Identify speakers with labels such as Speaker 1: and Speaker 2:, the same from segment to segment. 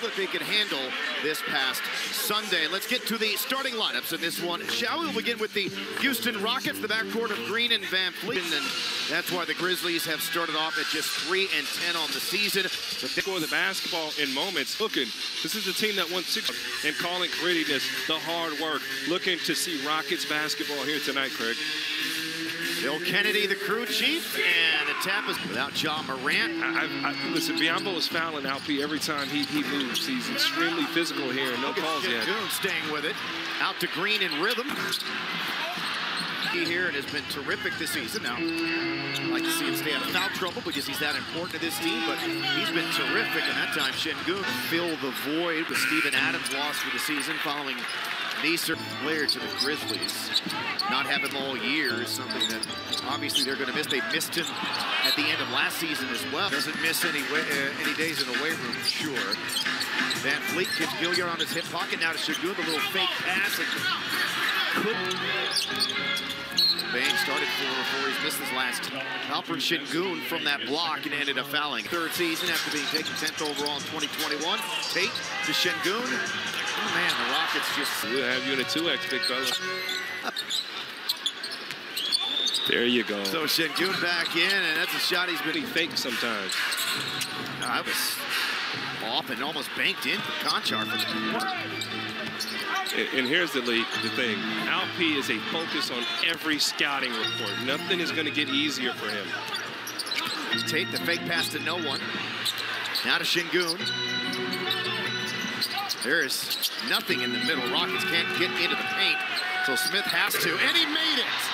Speaker 1: that they could handle this past Sunday. Let's get to the starting lineups in this one, shall we? We'll begin with the Houston Rockets, the backcourt of Green and VanVleet. And that's why the Grizzlies have started off at just 3 and 10 on the season.
Speaker 2: They score the basketball in moments. Looking, this is a team that won six and calling grittiness, the hard work. Looking to see Rockets basketball here tonight, Craig.
Speaker 1: Bill Kennedy, the crew chief, and a tap is without Ja Morant.
Speaker 2: I, I, listen, Biyombo is fouling Alpi every time he, he moves. He's extremely physical here. No calls yet.
Speaker 1: Staying with it. Out to Green in rhythm. He here and has been terrific this season. Now, I'd like to see him stay out of foul trouble because he's that important to this team, but he's been terrific. And that time, Sengun fill the void with Steven Adams lost for the season following Neser player to the Grizzlies. Not have him all year is something that obviously they're going to miss. They missed him at the end of last season as well. Doesn't miss any uh, any days in the weight room, sure. Van Fleet gets Gilyard on his hip pocket. Now to Sengun, the little fake pass. Bang started for before he's missed his last. Alperen Sengun from that block and ended up fouling. Third season after being taken 10th overall in 2021. Tate to Sengun. Oh man, the Rockets just...
Speaker 2: We'll have you in a 2X, big fella. There you go.
Speaker 1: So Sengun back in, and that's a shot he's been...
Speaker 2: He fake sometimes.
Speaker 1: I was off and almost banked in for Konchar for the
Speaker 2: and, here's the, the thing. Alp is a focus on every scouting report. Nothing is going to get easier for him.
Speaker 1: Tate the fake pass to no one. Now to Sengun. There is nothing in the middle. Rockets can't get into the paint. So Smith has to, and he made it.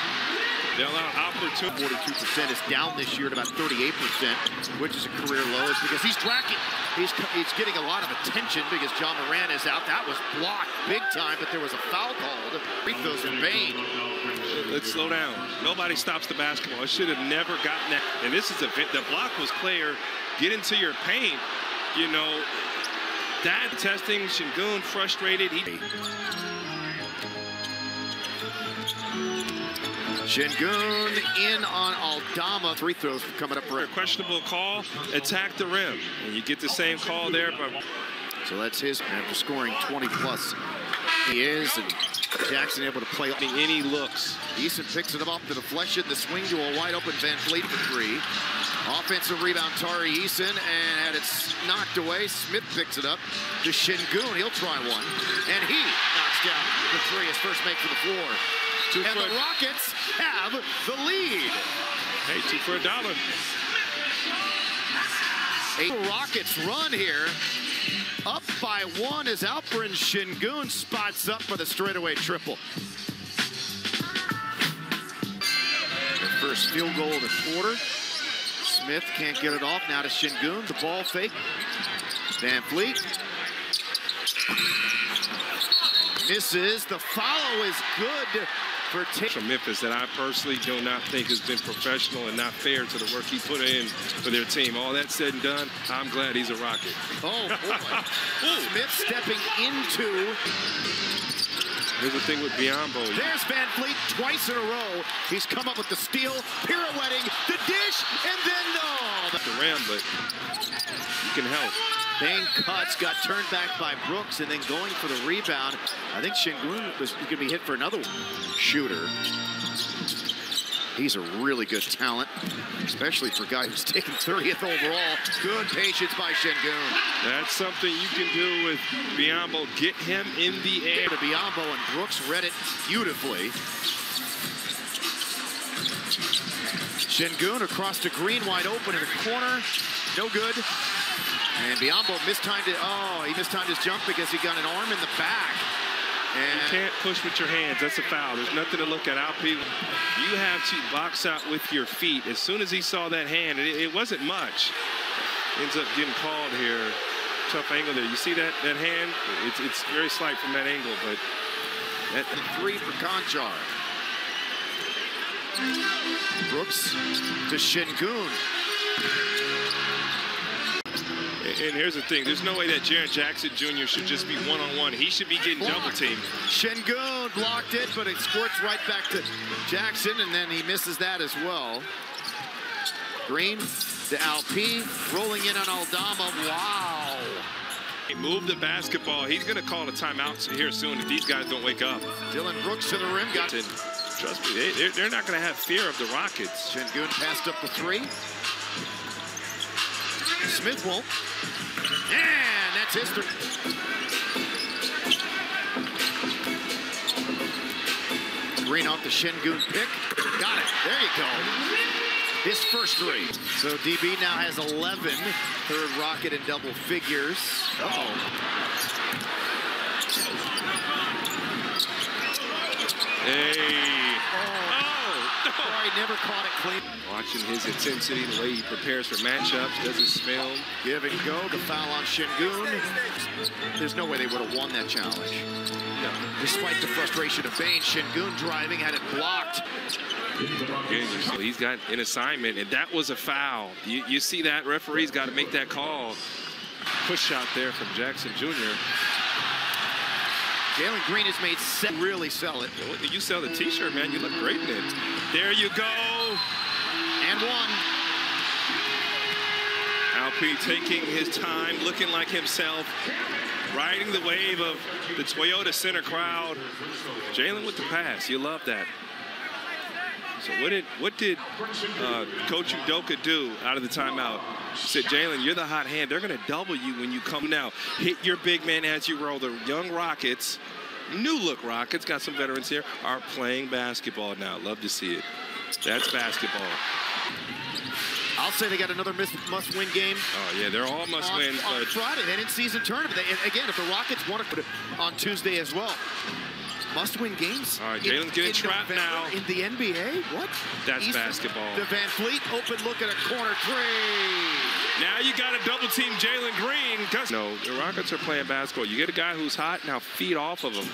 Speaker 2: They'll allow opportunity.
Speaker 1: 42% is down this year at about 38%, which is a career low. It's because he's tracking. He's, he's getting a lot of attention because Ja Morant is out. That was blocked big time, but there was a foul called. Free throws in vain.
Speaker 2: Let's slow down. Nobody stops the basketball. I should have never gotten that. And this is a the block was clear. Get into your paint. You know, that testing, Sengun frustrated. He
Speaker 1: Sengun in on Aldama. Three throws coming up for
Speaker 2: a questionable call. Attack the rim. And you get the same call there. But...
Speaker 1: So that's his after scoring 20 plus. He is, and Jackson able to play
Speaker 2: any looks.
Speaker 1: Eason picks it up to deflection. The swing to a wide open VanVleet for three. Offensive rebound, Tari Eason, and had it knocked away. Smith picks it up to Sengun. He'll try one. And he knocks down the three, his first make for the floor. Two and the Rockets have the lead.
Speaker 2: Hey, two for a dollar.
Speaker 1: Eight Rockets run here. Up by one as Alperen Sengun spots up for the straightaway triple. The first field goal of the quarter. Smith can't get it off. Now to Sengun. The ball fake. VanVleet. Misses. The follow is good
Speaker 2: for from Memphis that I personally do not think has been professional and not fair to the work he put in for their team. All that said and done, I'm glad he's a Rocket.
Speaker 1: Oh, boy. Smith stepping into
Speaker 2: Here's the thing with Biyombo.
Speaker 1: There's VanVleet twice in a row. He's come up with the steal, pirouetting, the dish, and then no.
Speaker 2: The ram, but you can help.
Speaker 1: Bang cuts, got turned back by Brooks, and then going for the rebound. I think Sengun was going to be hit for another shooter. He's a really good talent, especially for a guy who's taken 30th overall. Good patience by Sengun.
Speaker 2: That's something you can do with Biyombo. Get him in the air.
Speaker 1: To Biyombo, and Brooks read it beautifully. Sengun across the green, wide open in the corner. No good. And Biyombo mistimed it. Oh, he mistimed his jump because he got an arm in the back.
Speaker 2: And you can't push with your hands. That's a foul. There's nothing to look at. Alp, you have to box out with your feet. As soon as he saw that hand, it, it wasn't much. Ends up getting called here. Tough angle there. You see that that hand? It's, it's very slight from that angle, but
Speaker 1: that three for Konchar. Brooks to Sengun.
Speaker 2: And here's the thing, there's no way that Jaren Jackson Jr. should just be one-on-one. -on -one. He should be getting double teamed.
Speaker 1: Sengun blocked it, but it squirts right back to Jackson, and then he misses that as well. Green to Alp, rolling in on Aldama. Wow.
Speaker 2: He moved the basketball. He's going to call a timeout here soon if these guys don't wake up.
Speaker 1: Dillon Brooks to the rim. Got
Speaker 2: And trust me, they, they're, they're not going to have fear of the Rockets.
Speaker 1: Sengun passed up the three. Smith won't. And that's history. Green off the Sengun pick. Got it. There you go. His first three. So DB now has 11. Third Rocket in double figures.
Speaker 2: Hey. Oh,
Speaker 1: Troy never caught it clean.
Speaker 2: Watching his intensity, the way he prepares for matchups, does his film.
Speaker 1: Give and go. The foul on Sengun. There's no way they would have won that challenge.
Speaker 2: No.
Speaker 1: Despite the frustration of Bane, Sengun driving, had it blocked.
Speaker 2: So he's got an assignment, and that was a foul. You, you see that? Referee's got to make that call. Push shot there from Jackson Jr.
Speaker 1: Jalen Green has made seven. Really sell it.
Speaker 2: You sell the T-shirt, man. You look great in it. There you go.
Speaker 1: And one.
Speaker 2: Alpi taking his time, looking like himself, riding the wave of the Toyota Center crowd. Jalen with the pass. You love that. So what did what did uh, Coach Udoka do out of the timeout? He said, Jalen, you're the hot hand. They're going to double you when you come now. Hit your big man as you roll. The young Rockets, new look Rockets, got some veterans here, are playing basketball now. Love to see it. That's basketball.
Speaker 1: I'll say they got another must-win game
Speaker 2: Oh yeah, they're all must
Speaker 1: on, on Friday. Then in season tournament. They, and again, if the Rockets want to put it on Tuesday as well. Must-win games.
Speaker 2: All right,
Speaker 1: in-
Speaker 2: Jalen's getting
Speaker 1: in
Speaker 2: trapped
Speaker 1: November
Speaker 2: now.
Speaker 1: In the NBA? What?
Speaker 2: That's basketball.
Speaker 1: The VanVleet open look at a corner three.
Speaker 2: Now you got to double team Jalen Green. 'cause- No, the Rockets are playing basketball. You get a guy who's hot, now feed off of him.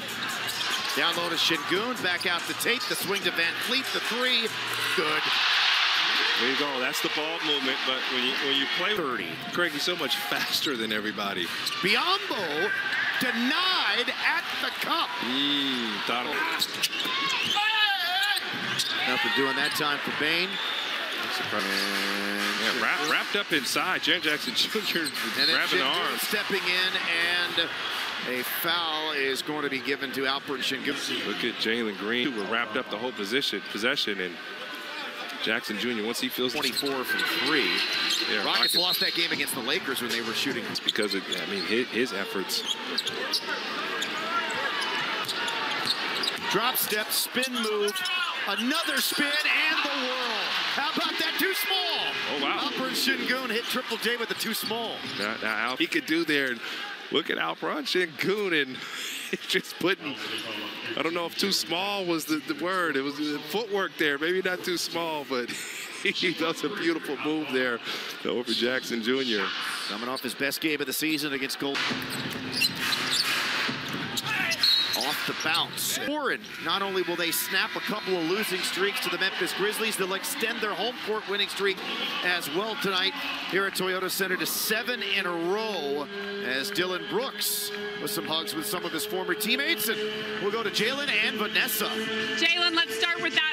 Speaker 1: Down low to Sengun, back out to Tate, the swing to Van Fleet, the three, good.
Speaker 2: There you go. That's the ball movement. But when you when you play
Speaker 1: 30.
Speaker 2: Craig, he's so much faster than everybody.
Speaker 1: Biyombo denied at the cup.
Speaker 2: Mm, thought
Speaker 1: Nothing doing that time for Bane.
Speaker 2: yeah, wrap, wrapped up inside. Jaren Jackson Jr.
Speaker 1: And then
Speaker 2: grabbing the
Speaker 1: Sengun
Speaker 2: arm.
Speaker 1: stepping in, and a foul is going to be given to Alperen Sengun.
Speaker 2: Look at Jalen Green. Who wrapped up the whole position possession and Jackson Jr. Once he feels
Speaker 1: 24 from three.
Speaker 2: Yeah,
Speaker 1: Rockets,
Speaker 2: Rockets-
Speaker 1: lost that game against the Lakers when they were shooting.
Speaker 2: It's because of I mean his, his efforts.
Speaker 1: Drop step, spin move, another spin, and the whirl. How about that too small?
Speaker 2: Oh, wow.
Speaker 1: Alperen Sengun hit Triple J with the too small.
Speaker 2: Now, now Al, he could do there. Look at Alperen Sengun and just putting. I don't know if too small was the, the word. It was the footwork there. Maybe not too small, but he does a beautiful move there over Jackson Jr.
Speaker 1: Coming off his best game of the season against Gold. The bounce. Warren, not only will they snap a couple of losing streaks to the Memphis Grizzlies, they'll extend their home court winning streak as well tonight here at Toyota Center to seven in a row as Dillon Brooks with some hugs with some of his former teammates. And we'll go to Jalen and Vanessa.
Speaker 3: Jalen, let's start with that